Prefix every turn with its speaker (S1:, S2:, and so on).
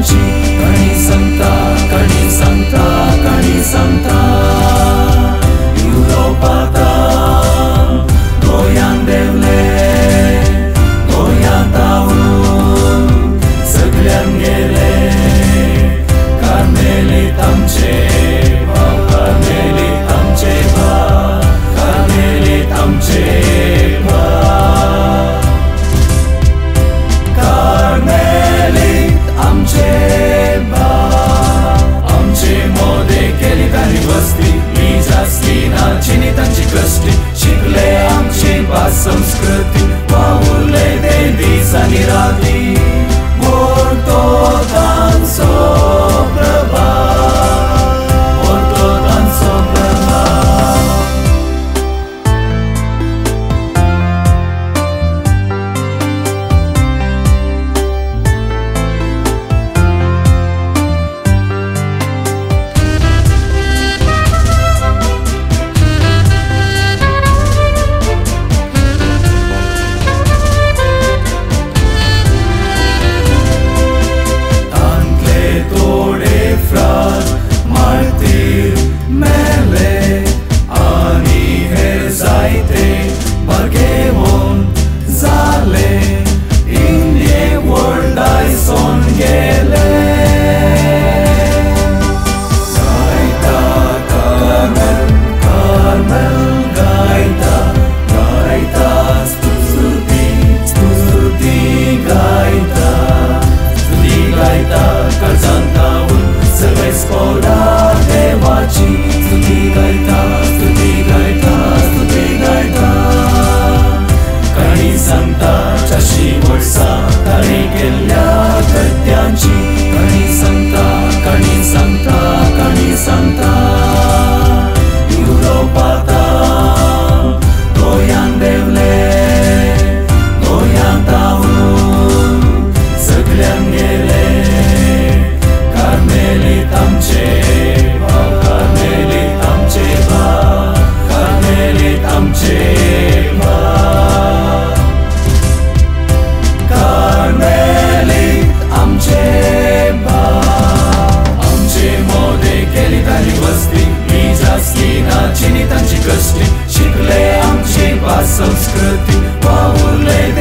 S1: Kanchi Kani Santa Kani Santa Kani Santa Europa ta doi ani de vle doi ani taun să gleam ele să-mi scrăti. Paule de visa mirati por ceva, Carmelit am ceva, Carmelit am ceva. Carmelit am ceva, am ceva de chelitani văsti, Miza schina, cinitan și căști, și am ceva să-mi scrâti, paurle de